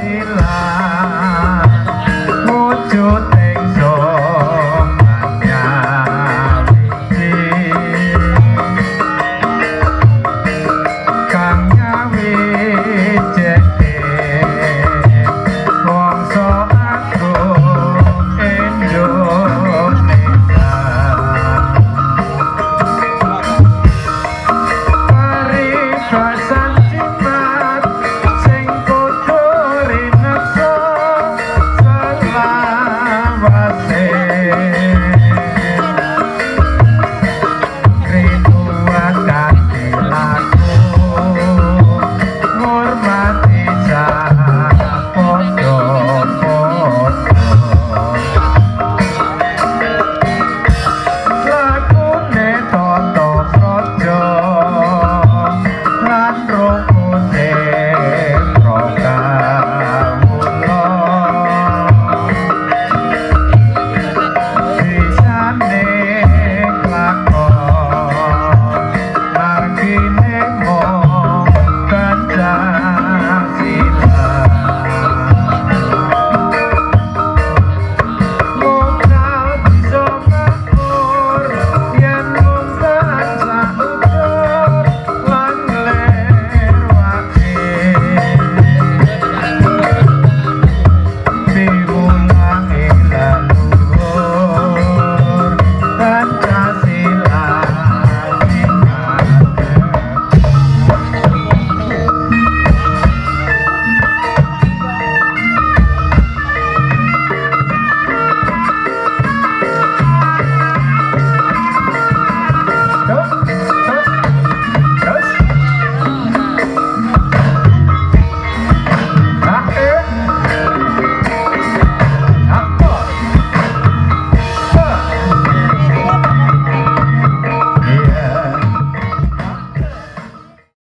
in love.